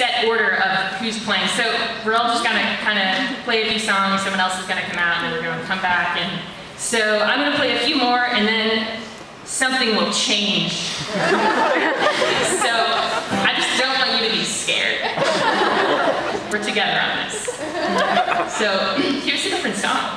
set order of who's playing. So we're all just gonna kind of play a few songs, someone else is gonna come out, and then we're gonna come back. And so I'm gonna play a few more, and then something will change. so I just don't want you to be scared. We're together on this. So here's a different song.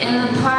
in the park.